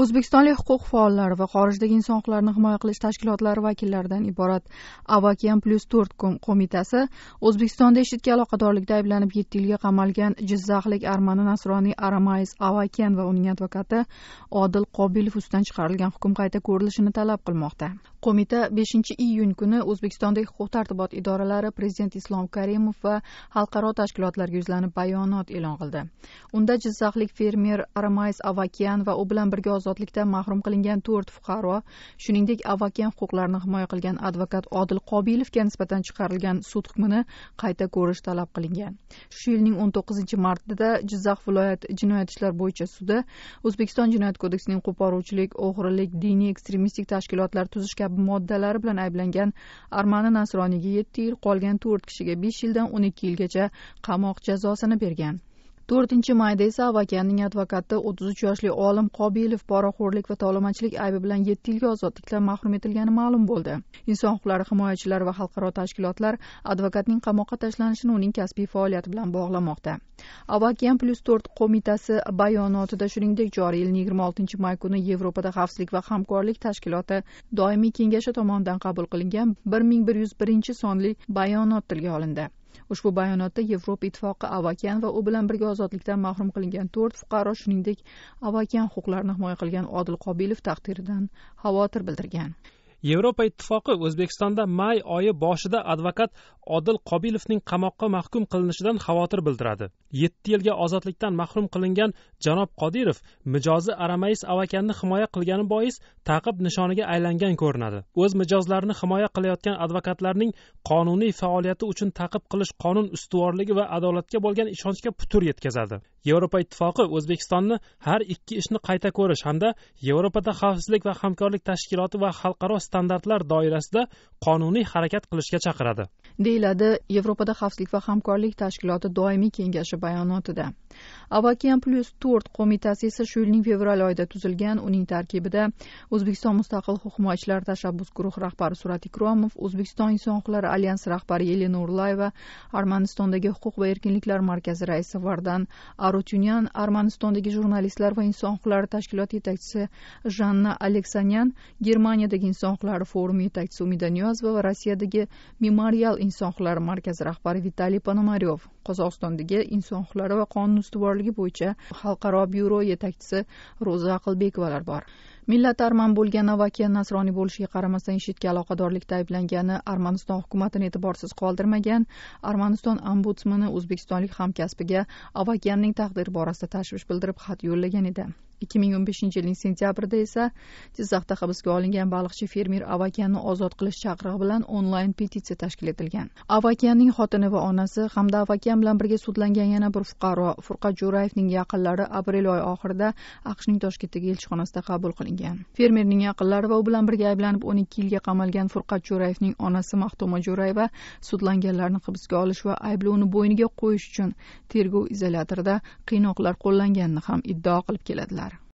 o'zbekistonlik huquq faollari va xorijdagi inson huquqlarini himoya qilish tashkilotlari vakillaridan iborat avakian plyus to'rt qo'mitasi o'zbekistonda ishidga aloqadorlikda ayblanib yetti yilga qamalgan jizzaxlik armani nasroniy aramais avakian va uning advokati odil qobilov ustidan chiqarilgan hukm qayta ko'rilishini talab qilmoqda. Qo'mita beshinchi iyun kuni o'zbekistondagi huquq tartibot idoralari prezident islom karimov va xalqaro tashkilotlarga yuzlanib bayonot e'lon qildi. Unda jizzaxlik fermer aramays avakian va u bilan birga ozodlikdan mahrum qilingan to'rt fuqaro shuningdek avakian huquqlarini himoya qilgan advokat odil qobilovga nisbatan chiqarilgan sud hukmini qayta ko'rish talab qilingan. Shu yilning o'n to'qqizinchi martida jizzax viloyat jinoyat ishlar bo'yicha sudi o'zbekiston jinoyat kodeksining qo'poruvchilik o'g'rilik diniy ekstremistik tashkilotlar tuzish kabi moddalari bilan ayblangan armani nasroniyga yetti yil qolgan to'rt kishiga besh yildan o'n ikki yilgacha qamoq jazosini bergan. To'rtinchi mayda esa avakanning advokati o'ttiz uch yoshli olim qobilov poraxo'rlik va tovlamachilik aybi bilan yetti yilga ozodlikdan mahrum etilgani ma'lum bo'ldi. Inson huquqlari himoyachilari va xalqaro tashkilotlar advokatning qamoqqa tashlanishini uning kasbiy faoliyati bilan bog'lamoqda. Avakian plyus to'rt qo'mitasi bayonotida shuningdek joriy yilning yigirma oltinchi may kuni yevropada xavfsizlik va hamkorlik tashkiloti doimiy kengashi tomonidan qabul qilingan bir ming bir yuz birinchi sonli bayonot tilga olindi. Ushbu bayonotda yevropa ittifoqi avakian va u bilan birga ozodlikdan mahrum qilingan to'rt fuqaro shuningdek avakian huquqlarini himoya qilgan odil qobilov taqdiridan xavotir bildirgan. Yevropa ittifoqi o'zbekistonda may oyi boshida advokat odil qobilovning qamoqqa mahkum qilinishidan xavotir bildiradi. Yetti yilga ozodlikdan mahrum qilingan janob qodirov mijozi aramais avakanni himoya qilgani bois taqib nishoniga aylangan ko'rinadi. O'z mijozlarini himoya qilayotgan advokatlarning qonuniy faoliyati uchun taqib qilish qonun ustuvorligi va adolatga bo'lgan ishonchga putur yetkazadi. Yevropa ittifoqi o'zbekistonni har ikki ishni qayta ko'rish hamda yevropada xavfsizlik va hamkorlik tashkiloti va xalqaro standartlar doirasida qonuniy harakat qilishga chaqiradi. Deyiladi yevropada xavfsizlik va hamkorlik tashkiloti doimiy kengashi bayonotida. Avakian plyus to'rt qo'mitasi esa shu yilning fevral oyida tuzilgan. Uning tarkibida o'zbekiston mustaqil huquq tashabbus guruhi rahbari surat ikromov o'zbekiston inson huquqlari alyansi rahbari yelena urlayeva armanistondagi huquq va erkinliklar markazi raisi vardan arutyunyan armanistondagi jurnalistlar va inson huquqlari tashkiloti yetakchisi janna aleksanyan germaniyadagi inson huquqlari forumi yetakchisi umida niyozova va rossiyadagi memorial inson huquqlari markazi rahbari vitaliy ponomaryov qozog'istondagi inson huquqlari va qonun ustuvorligi bo'yicha xalqaro byuro yetakchisi ro'za aqlbekovalar bor. Millat arman bo'lgan avakian nasroniy bo'lishiga qaramasdan ishidga aloqadorlikda ayblangani armaniston hukumatini e'tiborsiz qoldirmagan armaniston ombudsmani o'zbekistonlik hamkasbiga avakianning taqdiri borasida tashvish bildirib xat yo'llagan edi. Ikki ming o'n beshinchi yilning sentyabrida esa jizzaxda hibsga olingan baliqchi fermer avakanni ozod qilish chaqirig'i bilan onlayn petitsiya tashkil etilgan. Avakanning xotini va onasi hamda avakan bilan birga sudlangan yana bir fuqaro furqat jo'rayevning yaqinlari aprel oyi oxirida aqshning toshkentdagi elchixonasida qabul qilingan. Fermerning yaqinlari va u bilan birga ayblanib o'n ikki yilga qamalgan furqat jo'rayevning onasi maxtuma jo'rayeva sudlanganlarni hibsga olish va ayblovni bo'yniga qo'yish uchun tergov izolyatorida qiynoqlar qo'llanganini ham iddao qilib keladilar.